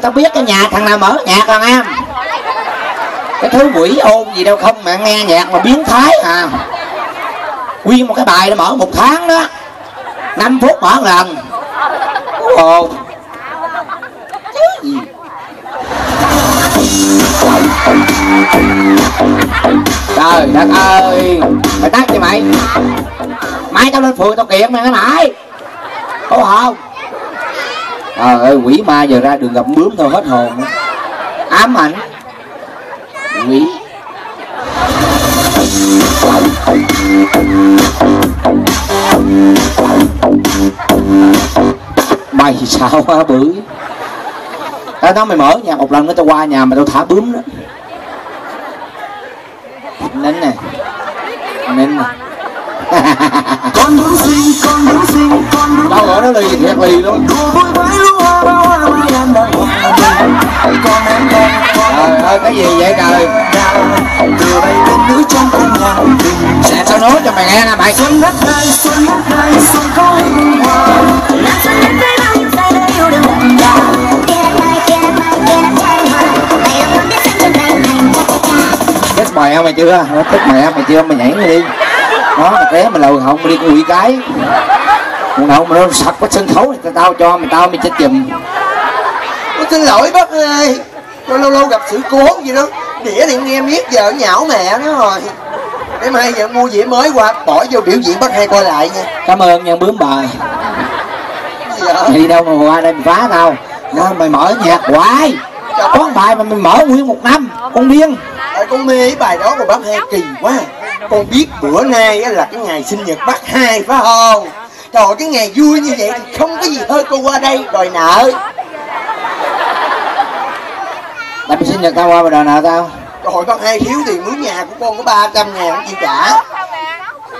người ta biết cái nhà thằng nào mở nhạc con em. Cái thứ quỷ ôn gì đâu không mà nghe nhạc mà biến thái à. Nguyên một cái bài nó mở một tháng đó. 5 phút mở một lần. Ồ. Gì. Trời đất ơi. Mày tắt đi mày. Mai tao lên phường tao kiện mày nói mãi. Có không? Trời ơi quỷ ma giờ ra đường gặp bướm thôi hết hồn. Ám ảnh. Quỷ. Mày sao quá bự. Tao nói mày mở nhà một lần nữa tao qua nhà mà tao thả bướm đó. Nín nè. Nín nè. Con bướm xinh con bướm xinh con bướm đâu gọi nó lì thiệt lì luôn trời ơi cái gì vậy trời? Đào bay núi trong nhà nói cho mày nghe nè, mày? Xuân đất này xuân đất xuân có hương hoa xuân bao nhiêu say yêu đương đậm đà Mày mẹ mày chưa? Nó thích mẹ mày chưa? Mày nhảy mày đi. Đó mày té mày lầu họng mày đi quỷ cái. Còn đâu mà nó sập cái sân khấu này tao tao cho, mày tao mày chết chùm. Tôi xin lỗi bác ơi. Tôi lâu lâu gặp sự cố gì đó. Đĩa điện nghe miết giờ nhão mẹ nó rồi. Để mai giờ mua dĩa mới qua Bỏ vô biểu diễn bác hai coi lại nha. Cảm ơn nhân bướm mày đi đâu mà qua đây mày phá tao. Nó mày mở nhạc hoài. Có bài mà mày mở nguyên một năm con điên. Tại con mê cái bài đó của bác hai kỳ quá. Con biết bữa nay là cái ngày sinh nhật bác hai phải không? Trời cái ngày vui như vậy thì không có gì hơn cô qua đây đòi nợ mày sinh nhật tao qua mày đòi nợ tao? Ơi, bác hai thiếu tiền mướn nhà của con có 300 ngàn không chịu trả.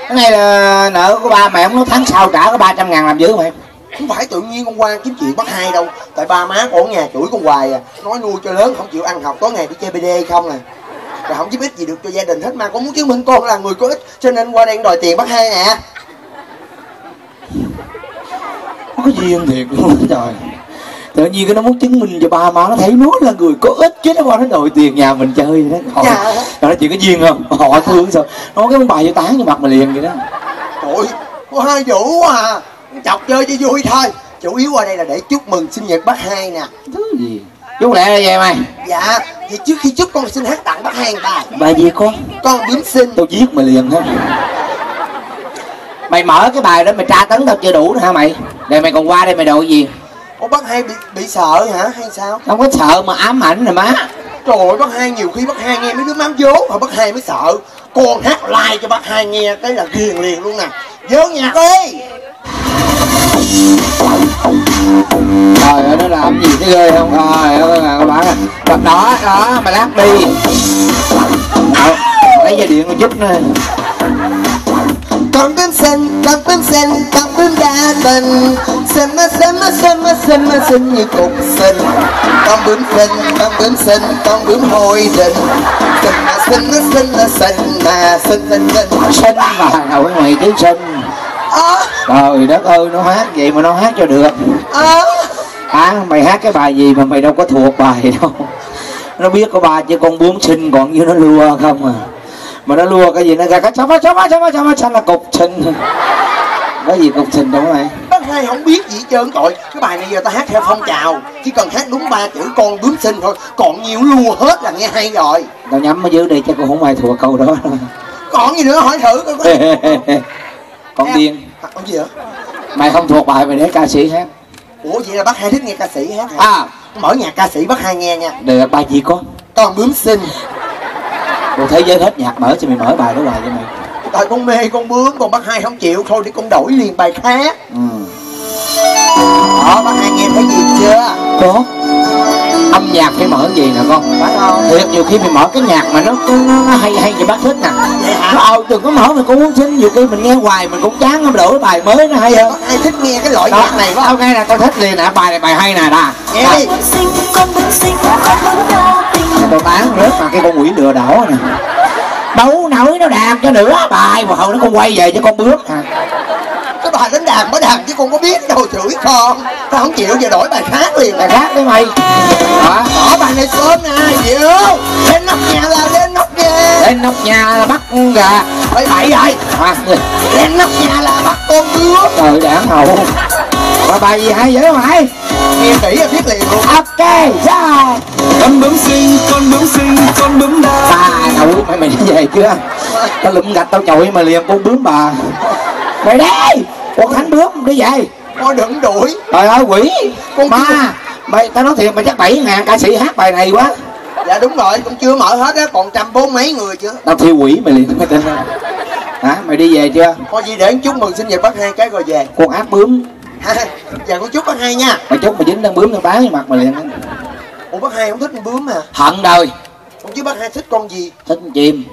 Cái này là nợ của ba mẹ không nói tháng sau trả có 300 ngàn làm dữ mày Không phải tự nhiên con qua kiếm chuyện bác hai đâu. Tại ba má con ở nhà chửi con hoài à. Nói nuôi cho lớn không chịu ăn học tối ngày đi chơi BD không à. Rồi không giúp ích gì được cho gia đình hết mà Con muốn chứng minh con là người có ích Cho nên qua đây đòi tiền bác hai nè. Có duyên thiệt luôn trời tự nhiên cái nó muốn chứng minh cho ba má nó thấy nó là người có ích chứ nó qua nó đòi tiền nhà mình chơi vậy đó. Dạ. Rồi, rồi nó chuyện có duyên không? Họ thương sao? Nó cái bài cho tán cho mặt mày liền vậy đó. Trời ơi, có hai vũ quá à. Chọc chơi cho vui thôi. Chủ yếu qua đây là để chúc mừng sinh nhật bác hai nè. Thứ gì? Chú lẹ là về mày. Dạ, thì trước khi chúc con xin hát tặng bác hai bài bài gì con. Con bướm xinh tao giết mày liền hết. Mày mở cái bài đó mày tra tấn tao chưa đủ nữa hả mày? Để mày còn qua đây mày đồ gì Ủa bác hai bị, bị sợ hả? Hay sao? Không có sợ mà ám ảnh rồi má. Trời ơi bác hai nhiều khi bác hai nghe mấy đứa mám vố Mà bác hai mới sợ. Con hát like cho bác hai nghe cái là ghiền liền luôn nè. Vô nhạc đi. Trời ơi nó làm gì cái ghê không? Trời ơi các bạn à Đó, đó đó mày lát đi. Đó, lấy dây điện mà giúp nè. Con bướm xinh, con bướm xinh, con bướm đa tình Xinh mà xinh mà xinh mà xinh mà xinh như cục xinh Con bướm xinh, con bướm xinh, con bướm hồi định Xinh mà xinh mà xinh mà xinh mà xinh xinh. Xinh sinh mà nào cái mày chứ sinh Ơ, trời đất ơi nó hát vậy mà nó hát cho được. À mày hát cái bài gì mà mày đâu có thuộc bài đâu. Nó biết có bài chứ con bướm sinh còn như nó lua không à. Mà nó lua cái gì nó ra cái chó chó chó chó chó chó là cục sinh có gì cục sinh đâu mày? Bác hai không biết gì hết trơn tội Cái bài này giờ ta hát theo phong trào. Chỉ cần hát đúng ba chữ con bướm xinh thôi. Còn nhiều lùa hết là nghe hay rồi. Tao nhắm ở dưới đây chắc cũng không ai thuộc câu đó. Còn gì nữa? Hỏi thử coi có con điên. Hả, Con gì hả mày không thuộc bài mày để ca sĩ hát Ủa vậy là bác hai thích nghe ca sĩ hát hả? À. Mở nhạc ca sĩ bác hai nghe nha. Được bài gì con Con bướm xinh. Đồ thế giới hết nhạc mở cho mày mở bài đó hoài cho mày. Tại con mê con bướm Còn bác hai không chịu. Thôi thì con đổi liền bài khác. Ừ. Bác hai nghe thấy gì chưa? Có âm nhạc phải mở gì nè con? Phải không? Thiệt nhiều khi mày mở cái nhạc mà nó nó, nó, hay hay cho bác thích nè. Nó ờ đừng có mở mình cũng muốn xin. Nhiều khi mình nghe hoài mình cũng chán không đổi bài mới nó hay hơn. Hai thích nghe cái loại đó. nhạc này quá. Tao nghe là tao thích liền nè. Bài này bài hay nè đà. Nghe đi. Con con tao tán rớt mà cái con quỷ lừa đảo nè. Đâu nổi nó đạt cho nữa. Bài mà hồi nó con quay về cho con bước à Đàn mới đàn chứ con có biết đâu chửi con tao không chịu giờ đổi bài khác liền bài khác đấy mày hả? Bỏ bài này sớm nè chịu lên nóc nhà là lên nóc nhà lên nóc nhà là bắt con gà. Bậy bậy rồi à, lên nóc nhà là bắt con bướm. Trời đảng hậu mà bài gì hay dữ mày nghe kỹ là biết liền luôn. Ok ra con bướm xinh con bướm xinh con bướm đa. Bà đậu mày mày đi về chưa? Tao lụm gạch tao chọi mà liền con bướm bà. Mày đây con thánh bướm đi về con đừng đuổi. Trời ơi quỷ. Con ma mày tao nói thiệt mày chắc bảy ngàn ca sĩ hát bài này quá. Dạ đúng rồi cũng chưa mở hết á còn trăm bốn mấy người chưa? Tao thiêu quỷ mày liền. Tin không hả mày đi về chưa? Có gì để chúc mừng sinh nhật bác hai cái rồi về. Con ác bướm. Dạ con chúc bác hai nha. Mày chốt mày dính đang bướm tao bán mặt mày liền. Ủa bác hai không thích con bướm à? Hận đời. Không chứ bác hai thích con gì? Thích con chim.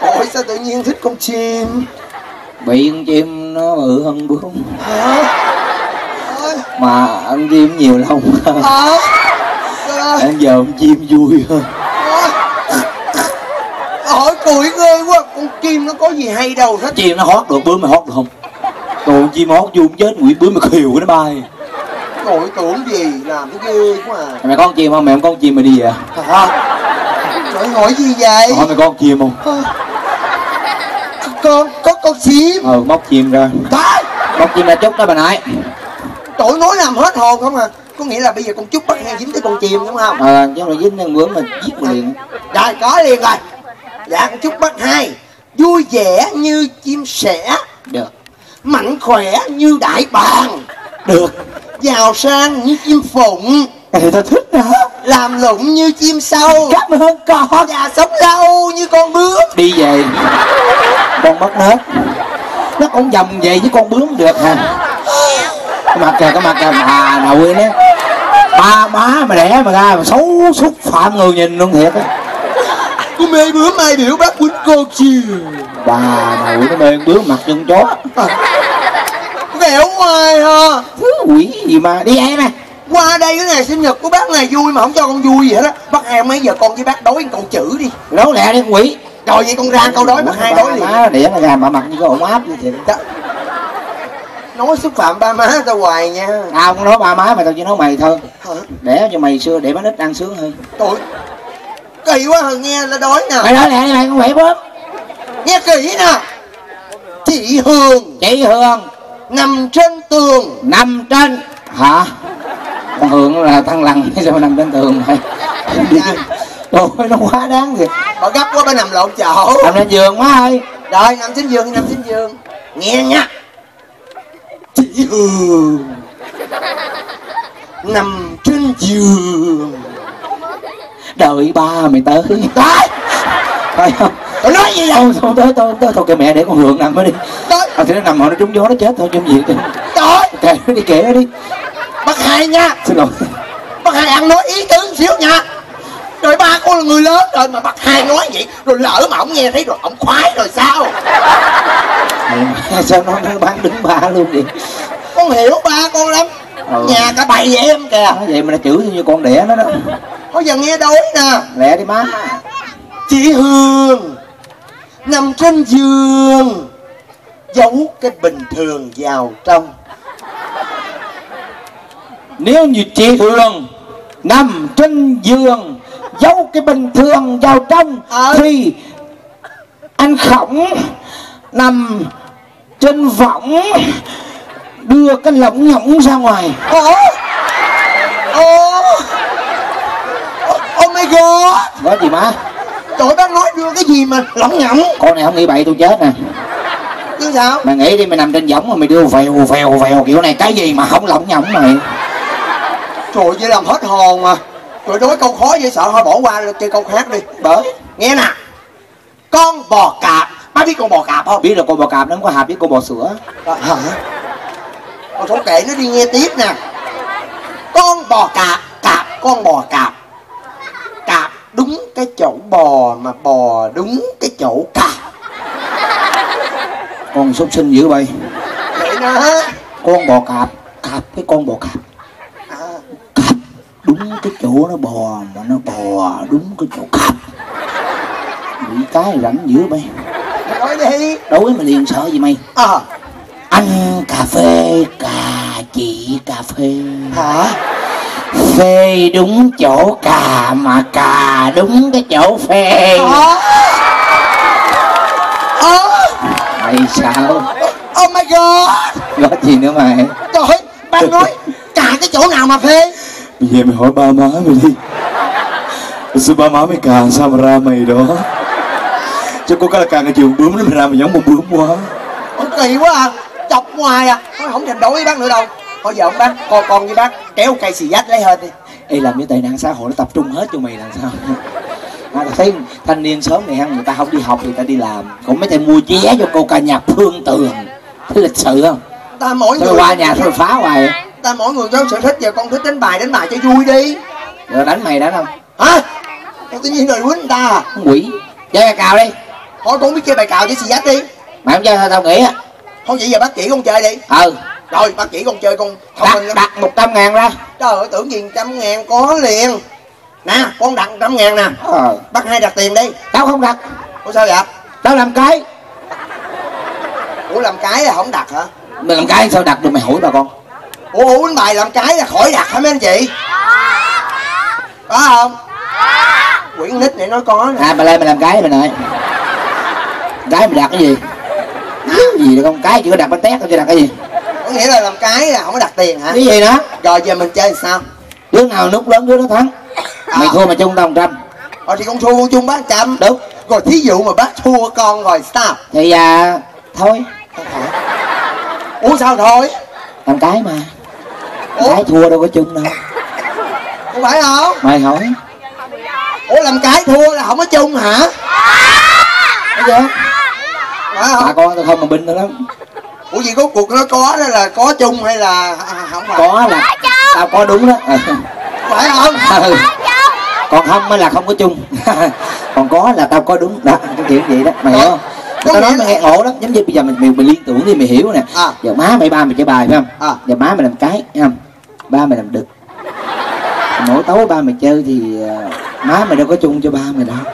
Ôi sao tự nhiên thích con chim bị con chim nó bự hơn bướm. Mà ăn chim nhiều lông trời ơi ăn giờ con chim vui hơn. Hỏi cười ghê quá. Con chim nó có gì hay đâu hết. Chim nó hót được bướm mày hót được không? Còn chim hót vui không chết quỷ bướm mày khiều cái nó bay. Nội tưởng gì làm cái ghê quá à. Mày có con chim không? Mày không có con chim mày đi về hả trời hỏi gì vậy? Hỏi mày có con chim không con có con chim ờ móc chim ra. Đấy, móc chim ra chút đó bà nội. Tội nói làm hết hồn không à? Có nghĩa là bây giờ con chúc bắt hai dính tới con chim đúng không? Ờ chứ mà dính con bướm mà giết liền. Rồi có liền rồi. Dạ con chúc bắt hai. Vui vẻ như chim sẻ. Được. Mạnh khỏe như đại bàng. Được. Giàu sang như chim phụng. Này tao thích đó làm lụng như chim sâu. Cảm ơn con. Và sống lâu như con bướm. Đi về con mất nết nó cũng vòng về với con bướm được hả cái mặt kìa cái mặt kìa bà nội đó ba má mà đẻ mà ra mà xấu xúc phạm người nhìn luôn thiệt á. Cô mê bướm ai biểu bác quýnh con chim bà nội nó mê con bướm mặt chân chó. Ghẹo hoài ha thứ quỷ gì mà đi em à qua đây cái ngày sinh nhật của bác này vui mà không cho con vui hết á bác hai mấy giờ con với bác đối câu chữ đi. Đấu lẹ đi con quỷ rồi vậy con ra câu đối bác hai đối liền. má đẻ nó ra mà mặt như cái ổn áp như thiệt Đó. nói xúc phạm ba má tao hoài nha. Tao không nói ba má mày tao chỉ nói mày thôi. Hả? Để cho mày xưa để bán ít ăn sướng hơn tội. Kỳ quá hả nghe là đói nè. Mày nói đi mày con quỷ bướm nghe kỹ nè. Chị hương chị hương nằm trên tường. Nằm trên. Hả? Con hương là thằng lằn sao nằm trên tường mày Trời ơi, nó quá đáng thiệt. Bà gấp quá bà nằm lộn chỗ nằm lên giường má ơi rồi nằm trên giường nằm trên giường. Nghe nha. Chị hương nằm trên giường. Đợi ba mày tới. Đấy phải không? Tôi nói gì vậy? Thôi tới tới tới thôi kệ mẹ để con hương nằm ở đi. Tới. À, thì nó nằm hồi nó trúng gió nó chết thôi chứ gì tới. Kệ nó đi kệ nó đi. Bác hai nha. Xin lỗi. Bác hai ăn nói ý một xíu nha rồi ba con là người lớn rồi mà bác hai nói vậy rồi lỡ mà ông nghe thấy rồi ông khoái rồi sao? Mày- sao nó, nó bán đứng ba luôn vậy? Con hiểu ba con lắm. Ừ. nhà cả bầy vậy em kìa. Nói vậy mà nó chửi như con đẻ nó đó. Bây giờ nghe đối nè. Lẹ đi má. Chị hương nằm trên giường giấu cái bình thường vào trong. Nếu như chị Hương nằm trên giường giấu cái bình thường vào trong Ờ. thì anh khổng nằm trên võng đưa cái lỏng nhỏng ra ngoài. Ồ ồ oh my god có gì má trời bác nói đưa cái gì mà lỏng nhỏng? Con này không nghĩ bậy tôi chết nè. Chứ sao? Mày nghĩ đi mày nằm trên võng mà mày đưa vèo vèo vèo kiểu này cái gì mà không lỏng nhỏng mày? Trời vậy làm hết hồn mà rồi nói câu khó vậy sợ thôi bỏ qua chơi câu khác đi. Bởi nghe nè. Con bò cạp. Bác biết con bò cạp không? Biết là con bò cạp nó không có hạp với con bò sữa. Hả con không kệ nó đi nghe tiếp nè. Con bò cạp cạp con bò cạp. Cạp đúng cái chỗ bò mà bò đúng cái chỗ cạp. Con súc sinh dữ vậy. Vậy nè con bò cạp cạp cái con bò cạp đúng cái chỗ nó bò mà nó bò đúng cái chỗ cạp bị cái rảnh dữ mày. Nói đi đối mày liền sợ gì mày? À. Anh phê cà chị cà phê. Hả? Phê đúng chỗ cà mà cà đúng cái chỗ phê. Hả? Ơ, mày sao? Oh my god. Có gì nữa mày? Trời ơi bác nói cả cái chỗ nào mà phê Bây giờ mày hỏi ba má mày đi. Sao ba má mày càng sao mà ra mày đó? Chứ có cái là càng ở trường bướm nó mày ra mày giống một bướm quá. Ông kỳ quá à. Chọc ngoài à. Thôi không thèm đổi với bác nữa đâu. Thôi giờ ông bác Con con với bác Kéo cây xì dách lấy hết đi. Ê làm như tệ nạn xã hội nó tập trung hết cho mày làm sao? À, thấy thanh niên sớm này ha người ta không đi học thì người ta đi làm. Cũng mấy thầy mua vé cho cô ca nhạc phương tường. Thấy lịch sự không? Ta mỗi người qua nhà thôi phá hoài Ta mỗi người có sở thích Giờ con thích đánh bài đánh bài cho vui đi. Rồi đánh mày đánh không? Hả? Con tự nhiên rồi quýnh người ta à? Quỷ. Chơi bài cào đi. Thôi con không biết chơi bài cào với xì dách đi. Mày không chơi thôi tao nghĩ á. Thôi vậy giờ bác chỉ con chơi đi. Ừ. Rồi bác chỉ con chơi con thông đặt minh đặt một trăm ngàn ra. Trời ơi tưởng gì trăm ngàn có liền. Nè con đặt trăm ngàn nè. Ờ. Bác hai đặt tiền đi. Tao không đặt. Ủa sao vậy? Tao làm cái. Ủa làm cái là không đặt hả? Mày làm cái sao đặt được mày hỏi bà con Ủa ủa đánh bài làm cái là khỏi đặt hả mấy anh chị? Có không? Quyển nít này nói có nè. À bà lên mày làm cái mày nội. Cái mày đặt cái gì? Cái gì được không? Cái chỉ có đặt bánh tét thôi chứ đặt cái gì? Có nghĩa là làm cái là không có đặt tiền hả? Cái gì đó. Rồi giờ mình chơi sao? Đứa nào nút lớn đứa đó thắng. Mày À. thua mày chung tao một trăm. Rồi thì con thua con chung bác trăm. Đúng. Rồi thí dụ mà bác thua con rồi sao? Thì à thôi. Ủa sao thôi? Làm cái mà Ủa? Cái thua đâu có chung đâu. Không phải không mày hỏi. Ủa làm cái thua là không có chung hả? Thấy chưa? Phải bà không con tao không mà binh tao lắm. Ủa gì có cuộc nó có đó là có chung hay là à, không phải? Có là tao có đúng đó. Ờ. Phải không? Ừ. còn không mới là không có chung. Còn có là tao có đúng. Đó cái kiểu vậy đó. Mày hiểu không? Có tao nói mày nghe ổ lắm. Giống như bây giờ mày, mày, mày liên tưởng đi mày hiểu nè. À. giờ má mày ba mày chơi bài phải không? À. giờ má mày làm cái thấy không ba mày làm đực. Mỗi tối ba mày chơi thì ờ, má mày đâu có chung cho ba mày đâu.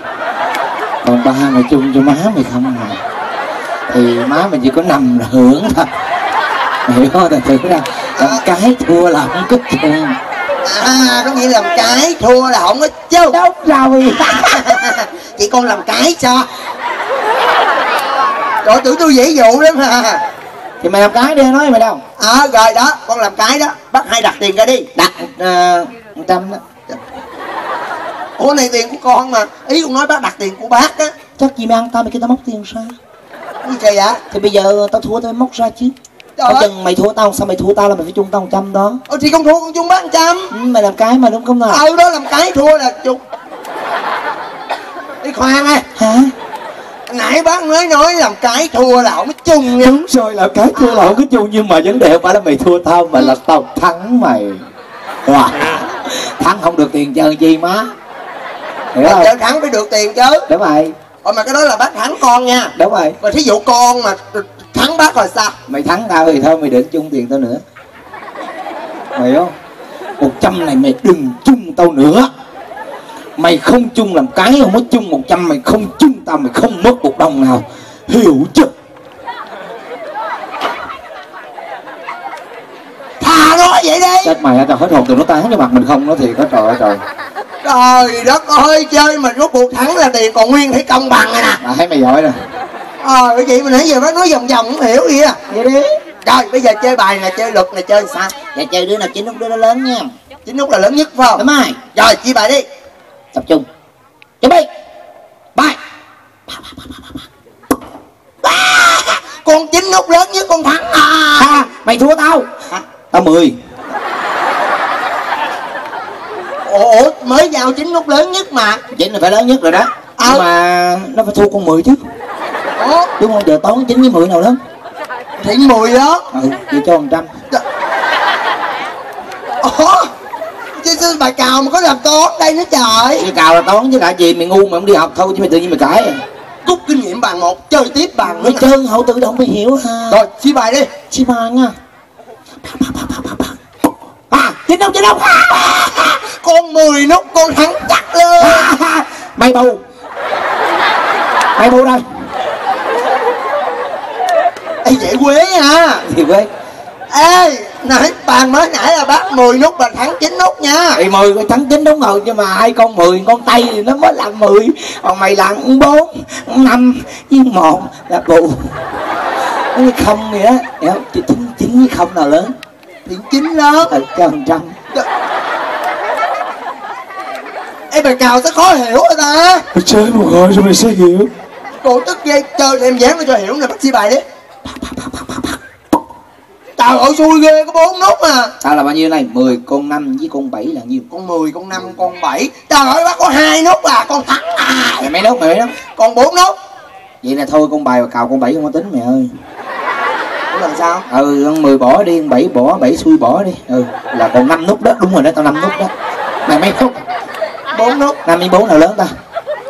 Còn ba mày chung cho má mày không à. Thì má mày chỉ có nằm là hưởng thôi. Hiểu không? Thật sự ra làm cái thua là không có chung À có nghĩa làm cái thua là không có chung đâu rồi? Chị con làm cái cho. Trời tưởng tôi dễ dụ lắm ha thì mày làm cái đi nói mày đâu? À rồi đó con làm cái đó. Bắt hai đặt tiền ra đi. Đặt ờ, một trăm đó. Ủa này tiền của con mà. Ý con nói bác đặt tiền của bác á. Chắc gì mày ăn tao mày kêu tao móc tiền sao? Gì kỳ vậy? Thì bây giờ tao thua tao móc ra chứ. Trời ơi. chừng mày thua tao sao mày thua tao là mày phải chung tao một trăm đó. Ờ thì con thua con chung bác trăm. Ừ, mày làm cái mà đúng không nào? Ừ đó làm cái thua là chung. Đi khoan ơi hả Nãy bác mới nói làm cái thua là không có chung nha. Đúng rồi là cái thua là không có chung Nhưng mà vấn đề không phải là mày thua tao Mà là tao thắng mày. Wow. thắng không được tiền chơi chi má. Hiểu không? Chơi thắng phải được tiền chứ. Đúng rồi. Ờ mà cái đó là bác thắng con nha. Đúng rồi. Mà thí dụ con mà thắng bác rồi sao? Mày thắng tao thì thôi mày đừng chung tiền tao nữa. Mày không? Một trăm này mày đừng chung tao nữa mày không chung làm cái không có chung một trăm mày không chung tao mày không mất một đồng nào. Hiểu chưa? Thà nói vậy đi. Chết mày tao hết hồn từ nó tán cho mặt mình không nó thì có trời ơi trời. Trời đất ơi chơi mà rốt cuộc thắng là tiền còn nguyên thấy công bằng rồi nè. À, thấy mày giỏi nè. Ờ cái gì mà nãy giờ bác nói vòng vòng không hiểu gì à. Vậy đi. Rồi bây giờ chơi bài này chơi luật này chơi sao? Dạ chơi đứa nào chín lúc đứa đó lớn nha. Chính nút là lớn nhất phải không? Đúng rồi. Rồi chia bài đi Tập trung. Chuẩn bị. Bài. Con chính nút lớn nhất con thắng. À à, Mày thua tao. Hả? Tao 10 Ủa mới vào chính nút lớn nhất mà. Chính là phải lớn nhất rồi đó. Ừ. Nhưng mà nó phải thua con 10 chứ. Ủa? Đúng không? Giờ toán 9 với 10 nào lớn. Thì 10 đó Ừ vậy cho 100 Ủa bài cào mà có làm toán đây nữa trời. Cái cào là toán chứ lại gì mày ngu mày không đi học thôi chứ mày tự nhiên mày cãi à. Rút kinh nghiệm bằng một chơi tiếp bằng Mày chơi hậu tự động mày hiểu ha. Rồi chia bài đi. Chi mà nha. À chín đâu chín đâu? Con 10 nút con thắng chắc luôn. Mày bù. Mày bù đây. Ê dễ quế ha Thì quê ê nãy bàn mới nãy là bác 10 nút là thắng 9 nút nha. Thì mười con thắng chín đúng rồi nhưng mà hai con mười con tay thì nó mới là mười. Còn mày là bốn năm với một là bù. Cái không vậy đó hiểu không? Chín chín với không nào lớn. Thì 9 lớn. Ờ trăm. Trăm ê bài cào sao khó hiểu rồi ta? Mày chơi một hồi rồi mày sẽ hiểu. Cô tức ghê chơi em dán nó cho hiểu nè bác sĩ bài đi trời ơi xui ghê có bốn nút mà. Sao là bao nhiêu này? Mười con năm với con bảy là nhiêu? Con 10, con 5, con 7 Trời ơi bác có hai nút à Con thắng à. Mày mấy nút mày nút? Còn 4 nút. Vậy là thôi con bài và cào con bảy không có tính mày ơi. Làm sao? Ừ con mười bỏ đi con bảy bỏ bảy xui bỏ đi. Ừ là còn năm nút đó đúng rồi đó tao năm nút đó. Mày mấy nút? 4 nút. Năm với bốn nào lớn ta?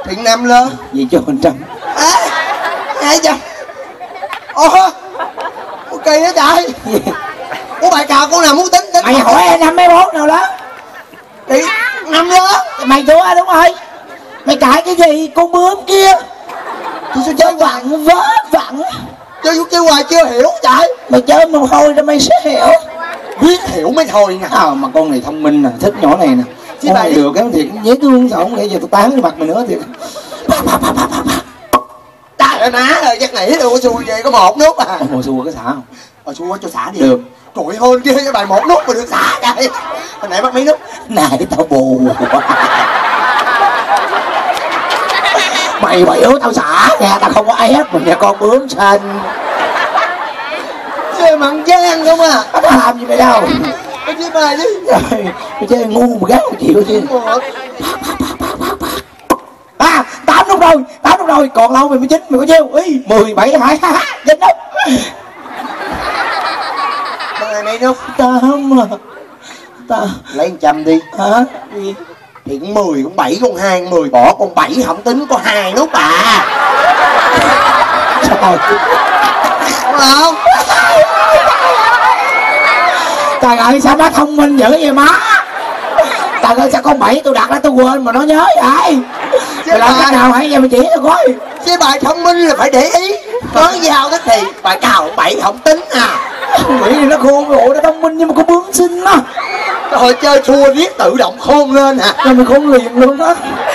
Thiện năm lớn. Gì cho phần trăm. À, Hai trăm Ồ Ok đó trời. Ủa bài cào con nào muốn tính tính? Mày hỏi em năm mấy bốn nào lớn Thì năm lớn mày thua đúng rồi mày cãi cái gì? Con bướm kia. Thì sao chơi vặn vớ vặn Chơi vô chơi hoài chưa hiểu trời. Mày chơi một hồi rồi mày sẽ hiểu. Biết hiểu mới thôi nè. À, mà con này thông minh nè thích nhỏ này nè. Chứ con này được cái thiệt dễ thương sao không để giờ tao tán cái mặt mày nữa thiệt. Trời ơi má ơi chắc nghĩ đâu có xui về có một nút à. Ôi, xua cái xả không? Ờ xui quá cho xả đi. Được. Trời ơi, hơn kia cái bài một nút mà được xả trời Hồi nãy bắt mấy nút? Này tao bù mày biểu tao xả nè tao không có ép mà nhà con bướm xanh. Chơi mặn gian không à. Tao làm gì mày đâu. Cái chơi bài đi rồi mày chơi ngu mà gác chịu chứ. À tám nút rồi rồi còn lâu mày mới chín mày có nhiêu ý mười bảy hai ha ha chín nút Bằng này mấy nút tám à ta Lấy 100 đi. Hả? Thì cũng 10, cũng 7, con 2, con 10 bỏ con 7 không tính có hai nút à. Trời không? trời ơi sao má thông minh dữ vậy má trời ơi sao con bảy tôi đặt ra tôi quên mà nó nhớ vậy? Mày làm cái nào hãy giờ mày chỉ tôi coi. Chơi bài thông minh là phải để ý. Có giao tức thì bài cào 7 không tính à. Nghĩ nó khôn bộ nó thông minh nhưng mà có bướng xinh á. Rồi chơi thua viết tự động khôn lên hả? Rồi mày khôn liền luôn á.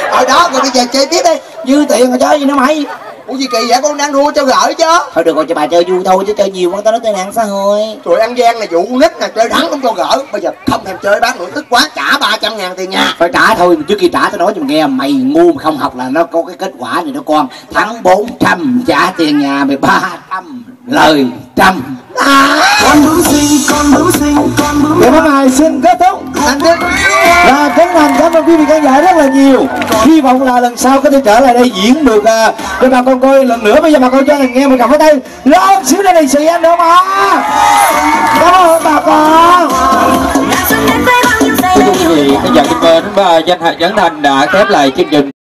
Ở đó rồi bây giờ chơi tiếp đi. Dư tiền mà chơi gì nữa mày Ủa gì kỳ vậy? Con đang thua cho gỡ chứ. Thôi được rồi cho bà chơi vui thôi chứ chơi nhiều quá tao nói tệ nạn xã hội Rồi ăn gian là vụ con nít nè chơi thắng không cho gỡ. Bây giờ không thèm chơi bác nữa tức quá trả 300 ngàn tiền nhà. Phải trả thôi trước khi trả tao nói cho mày nghe mày ngu mà không học là nó có cái kết quả này đó con. Thắng 400 trả tiền nhà mày 300 lời trăm con bướm xinh con bướm xinh con bướm Ngày hôm nay xin kết thúc. Anh Đức và chân thành cảm ơn quý vị khán giả rất là nhiều. Hy vọng là lần sau có thể trở lại đây diễn được à, cho bà con coi lần nữa. Bây giờ bà con cho thằng nghe một cặp với tay. Lớn xíu đây này xì em được mà. Cảm ơn bà con. Thưa quý vị, bây giờ xin mời đến danh hạt Trấn Thành đã khép lại chương trình